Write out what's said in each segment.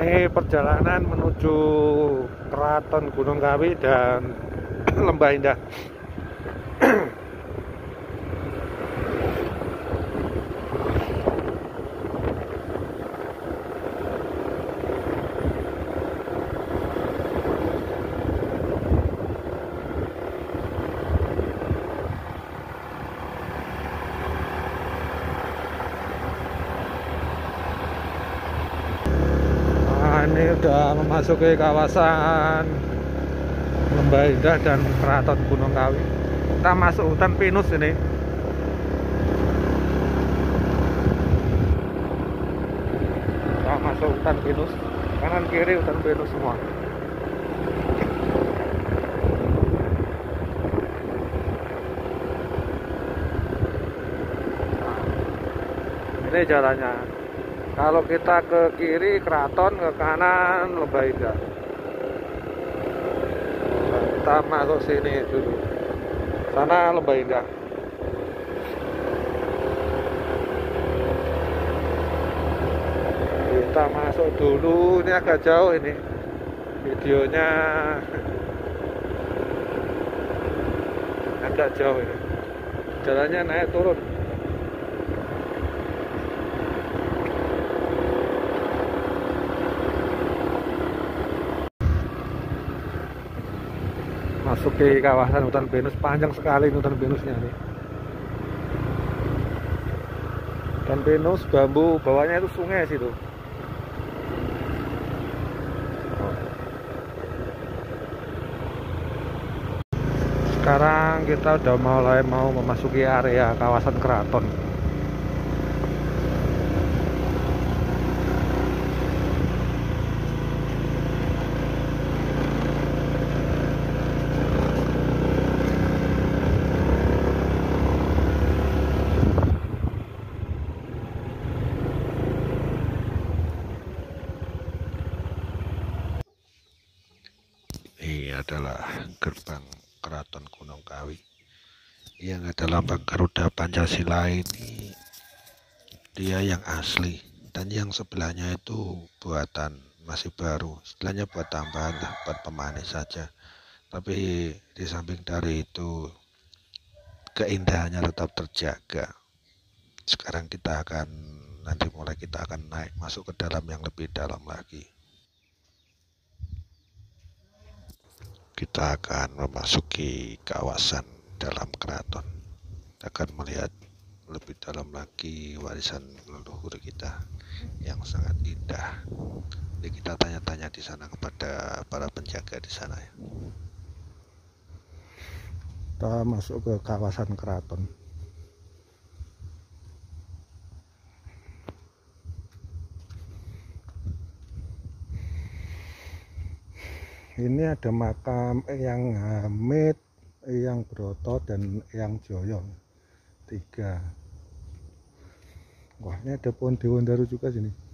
Ini perjalanan menuju Keraton Gunung Kawi dan Lembah Indah. Nah, ini udah memasuki kawasan Lembah Indah dan Keraton Gunung Kawi. Kita masuk hutan pinus ini. Kita masuk hutan pinus. Kanan kiri hutan pinus semua. Nah, ini jalannya. Kalau kita ke kiri keraton, ke kanan lembah indah. Kita masuk sini dulu. Sana lembah indah. Kita masuk dulu. Ini agak jauh ini. Videonya agak jauh ini. Jalannya naik turun. Masuk ke kawasan hutan pinus panjang sekali hutan pinusnya nih hutan pinus bambu bawahnya itu sungai situ. Sekarang kita udah mulai mau memasuki area kawasan keraton Ini adalah gerbang Keraton Gunung Kawi yang ada lambang Garuda Pancasila ini dia yang asli. Dan yang sebelahnya itu buatan masih baru. Istilahnya buat tambahan lah buat pemanis saja. Tapi di samping dari itu keindahannya tetap terjaga. Sekarang kita akan nanti mulai kita akan naik masuk ke dalam yang lebih dalam lagi. Kita akan memasuki kawasan dalam keraton akan melihat lebih dalam lagi warisan leluhur kita yang sangat indah. Jadi kita tanya-tanya di sana kepada para penjaga di sana ya. Kita masuk ke kawasan keraton. Ini ada makam Eyang Hamid, Eyang Broto dan Eyang Joyo tiga. Wah ini ada pohon Dewandaru juga sini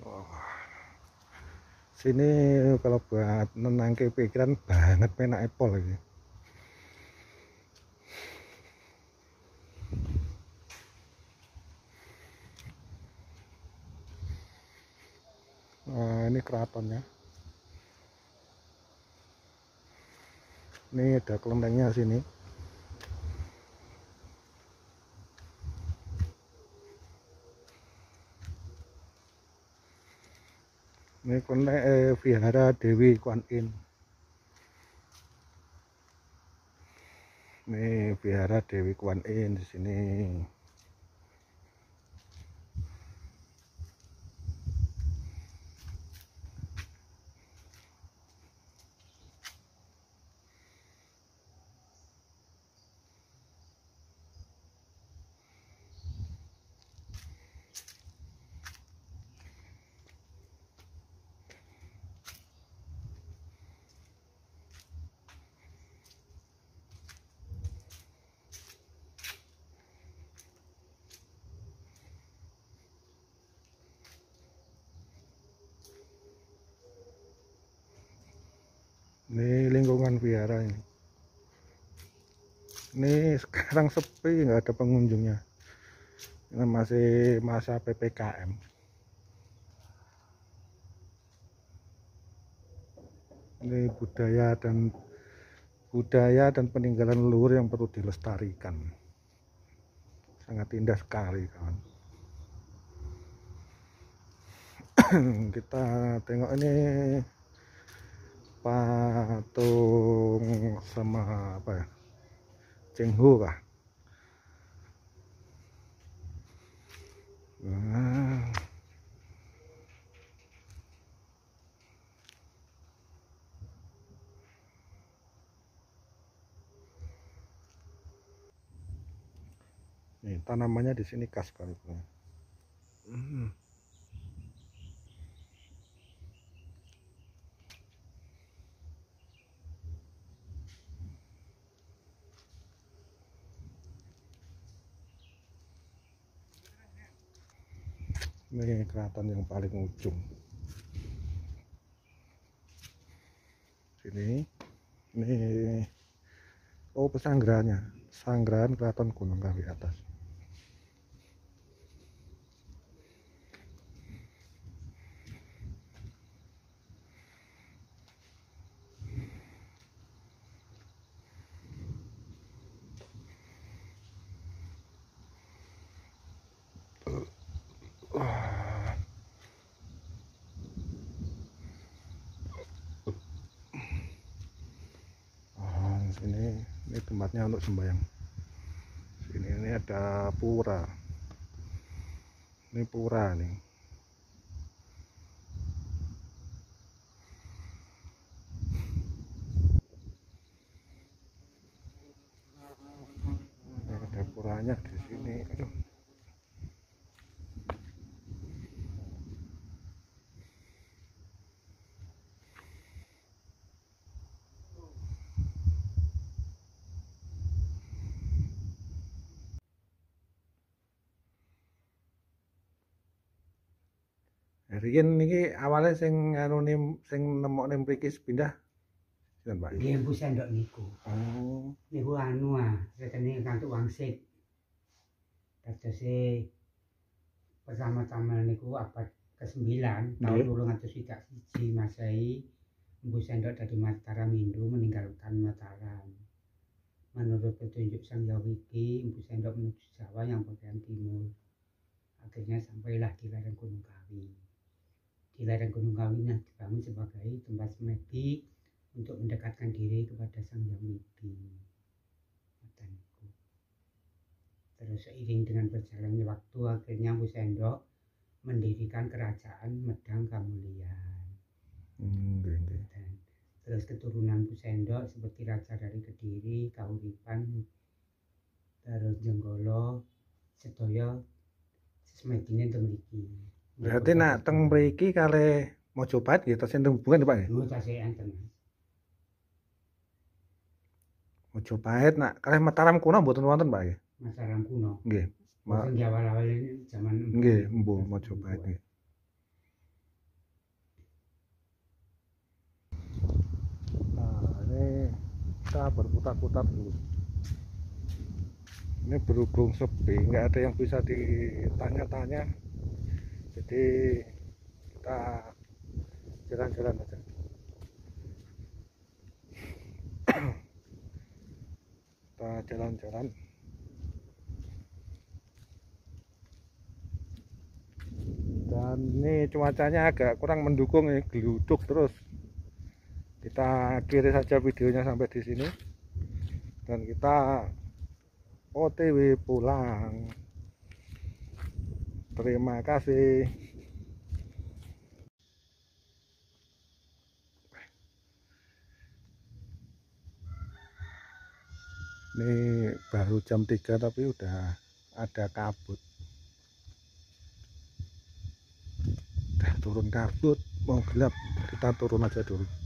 Oh. Sini kalau buat nenangke pikiran banget penak epol lagi. Nah, ini keratonnya. Ini ada kelentengnya sini. ini kone eh, vihara dewi Kuan Yin. ini vihara dewi Kuan Yin di sini ini lingkungan biara ini. Ini sekarang sepi nggak ada pengunjungnya. Ini masih masa PPKM ini budaya dan budaya dan peninggalan leluhur yang perlu dilestarikan. Sangat indah sekali kawan. Kita tengok ini patung sama apa ya Cenghu kah nah. Nih, tanamannya di sini khas sekali. Hmm. Ini keraton yang paling ujung. Sini ini oh pesanggrahannya. Sanggrahan keraton gunung kawi atas sini ini tempatnya untuk sembahyang. Sini ini ada pura. Ini pura nih ada puranya di sini. Aduh. Riyen niki awalnya sing anu sing nemokne mriki pindah sinten Pak? Nggih Bu Sendok niku. Oh. Niku anu ah, retene kantuk wangsit. Dadose pertama-tama niku abad ke-9 tahun 1931 Masehi Bu Sendok dari Mataram Hindu meninggalkan Mataram. Menurut petunjuk Sang Yawiki, Ibu Sendok menuju Jawa yang bagian timur. Akhirnya sampailah di lereng Gunung Kawi di lereng Gunung Kawinah dibangun sebagai tempat semedi untuk mendekatkan diri kepada Sang Hyang Widi. Terus seiring dengan berjalannya waktu akhirnya Bu Sendok mendirikan kerajaan Medang Kamulian. Hmm, terus keturunan Bu Sendok seperti Raja dari Kediri, Kauripan, terus Jenggolo, Sedoyo, Semedine memiliki. Berarti nak teng mriki kali Mojopahit nggih tasih enten hubungan Pak nggih? Oh, tasih enten. Mojopahit nak kalih Mataram kuno mboten wonten Pak nggih? Mataram kuno. Nggih. Ma sing awal-awal zaman nggih mbuh Mojopahit nggih. Nah, ini kita berputar-putar dulu. Ini berhubung sepi, nggak ada yang bisa ditanya-tanya jadi kita jalan-jalan aja. Kita jalan-jalan. Dan ini cuacanya agak kurang mendukung ini geluduk terus. Kita akhiri saja videonya sampai di sini. Dan kita OTW pulang terima kasih. Ini baru jam 3 tapi udah ada kabut. Udah turun kabut mau gelap kita turun aja dulu